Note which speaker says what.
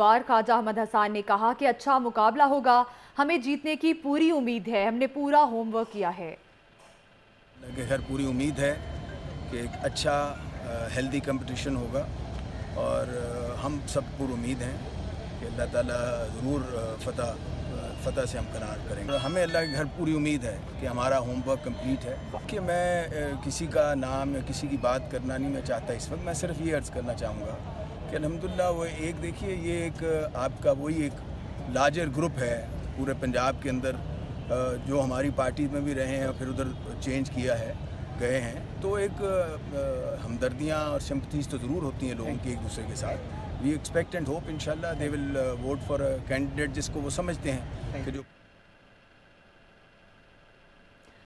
Speaker 1: उम्मीदवार ख्वाजा अहमद हसान ने कहा कि अच्छा मुकाबला होगा। हमें जीतने की पूरी उम्मीद है। हमने पूरा होमवर्क किया है।
Speaker 2: खैर पूरी उम्मीद है कि एक अच्छा हेल्दी कंपटीशन होगा और हम सब पूरी उम्मीद हैं कि अल्लाह ताला ज़रूर फतह फतह से हम करार करेंगे। हमें अल्लाह के घर पूरी उम्मीद है कि हमारा होमवर्क कंप्लीट है। कि मैं किसी का नाम या किसी की बात करना नहीं मैं चाहता इस वक्त। मैं सिर्फ़ ये अर्ज़ करना चाहूँगा कि अलहमदिल्ला वो एक देखिए ये एक आपका वही एक लार्जर ग्रुप है पूरे पंजाब के अंदर जो हमारी पार्टी में भी रहे हैं और फिर उधर चेंज किया है गए हैं। तो एक हमदर्दियाँ और सिंपथीज तो ज़रूर होती हैं लोगों की एक दूसरे के साथ। वी एक्सपेक्ट एंड होप इंशाल्लाह they will vote for candidate जिसको वो समझते हैं कि जो